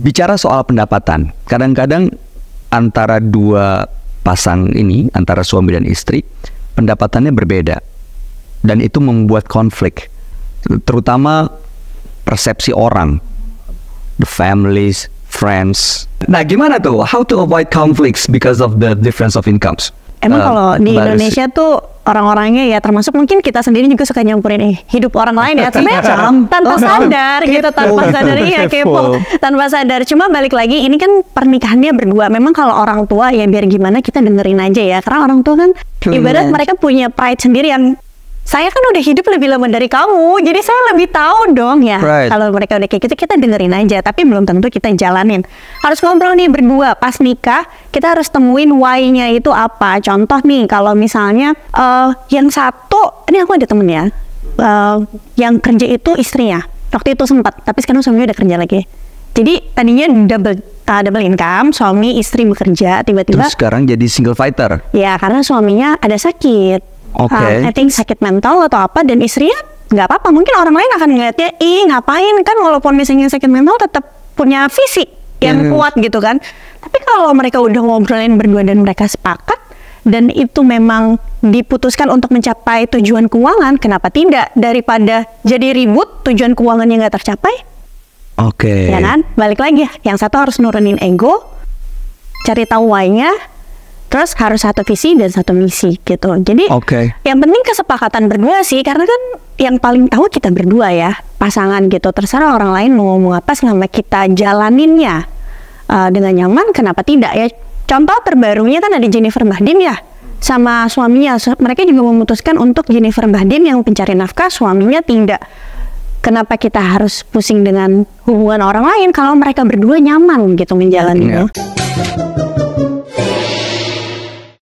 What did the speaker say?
bicara soal pendapatan, kadang-kadang antara dua pasang ini, antara suami dan istri, pendapatannya berbeda. Dan itu membuat konflik. Terutama persepsi orang. The families, friends. Nah, gimana tuh? How to avoid conflicts because of the difference of incomes? Emang Uh, kalau di Lucy. Indonesia tuh orang-orangnya ya termasuk mungkin kita sendiri juga suka nyampurin eh, hidup orang lain ya. Sebenarnya tanpa sadar gitu tanpa sadar iya Kepo. kepo. Tanpa sadar. Cuma balik lagi ini kan pernikahannya berdua. Memang kalau orang tua ya biar gimana kita dengerin aja ya. Karena orang tua kan ibarat mereka punya pride sendiri yang saya kan udah hidup lebih lama dari kamu jadi saya lebih tahu dong ya Right. kalau mereka udah kayak gitu kita dengerin aja tapi belum tentu kita jalanin harus ngobrol nih berdua pas nikah kita harus temuin why-nya itu apa contoh nih kalau misalnya eh, yang satu ini aku ada temen ya eh, yang kerja itu istrinya waktu itu sempat tapi sekarang suaminya udah kerja lagi jadi tadinya double uh, double income suami istri bekerja tiba-tiba Terus sekarang jadi single fighter. Ya karena suaminya ada sakit. Oke. Uh, I think sakit mental atau apa dan istrinya nggak apa-apa. Mungkin orang lain akan ngeliatnya, ih ngapain kan walaupun misalnya sakit mental tetap punya fisik yang Hmm. kuat gitu kan. Tapi kalau mereka udah ngobrolin berdua dan mereka sepakat dan itu memang diputuskan untuk mencapai tujuan keuangan, kenapa tidak? Daripada jadi ribut tujuan keuangannya nggak tercapai, Oke. ya kan? Balik lagi, yang satu harus nurunin ego, cari tahu why-nya, terus harus satu visi dan satu misi gitu. Jadi Oke. yang penting kesepakatan berdua sih, karena kan yang paling tahu kita berdua ya, pasangan gitu. Terserah orang lain mau ngomong apa, selama kita jalaninnya uh, dengan nyaman, kenapa tidak ya? Contoh terbarunya kan ada Jennifer Bahdim ya, sama suaminya. Mereka juga memutuskan untuk Jennifer Bahdim yang pencari nafkah, suaminya tidak. Kenapa kita harus pusing dengan hubungan orang lain kalau mereka berdua nyaman gitu menjalaninya? Iya.